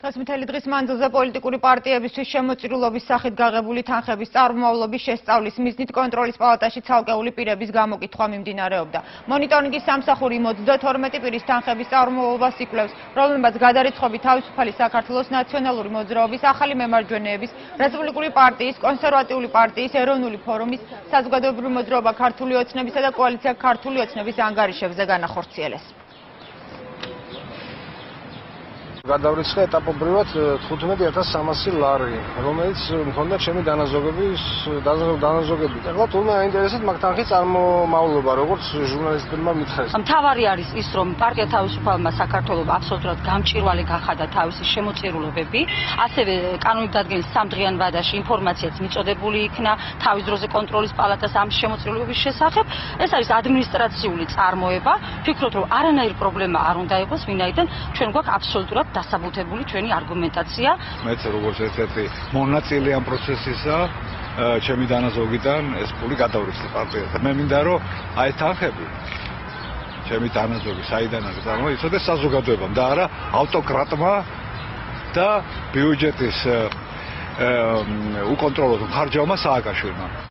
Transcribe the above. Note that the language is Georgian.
დღეს მთელი დღის მანძილზე პოლიტიკური პარტიებისთვის შემოწირულობის სახით გაღებული თანხების წარმომავლობის შესწავლის მიზნით კონტროლის პალატაში ცალკეული პირების გამოკითხვა მიმდინარეობდა. მონიტორინგის სამსახური 32 პირის თანხების წარმომავლობას იკვლევს, რომელმაც გადარიცხობი თავისუფალი საქართველოს ნაციონალური მოძრაობის ახალი მემარჯვენეების, რესპუბლიკური პარტიის, კონსერვატიული პარტიის, ეროვნული ფორუმის, საზოგადოებრივი მოძრაობა ქართული ოცნებისა და კოალიცია ქართული ოცნების ანგარიშებზე განახორციელეს. გადავრიცხე ეტაპობრივად 15300 ლარი, რომელიც მქონდა ჩემი დანაზოგების დანაზოგებით. ახლა თუნდაც აინტერესებს მაგ თანხის წარმომავლობა, როგორც ჟურნალისტებმა მითხეს. მთავარი არის ის, რომ პარტია თავისუფალმა საქართველოს აბსოლუტურად გამჭირვალე გახადა თავისი შემოწირულობები, ასევე კანონით დადგენილ სამდღიან ვადაში ინფორმაციაც მიწოდებული იქნა თავის დროზე კონტროლის პალატას ამ შემოწირულობების შესახებ. ეს არის ადმინისტრაციული წარმოება. ფიქრობ, რომ არანაირი პრობლემა არ უნდა იყოს, ვინაიდან ჩვენ გვაქვს აბსოლუტურად დასაბუთებული ჩვენი არგუმენტაცია. მეც როგორც ერთ-ერთი მონაწილე ამ პროცესისა, ჩემი დანაზოგიდან ეს პული გადავრიცხე პარტიას. მე მინდა რომ აი თანხები ჩემი დანაზოგი საიდან არის წარმოიცოდეს საზოგადოებამ და არა ავტოკრატმა და ბიუჯეტის უკონტროლო ხარჯავმა სააკაშვილმა.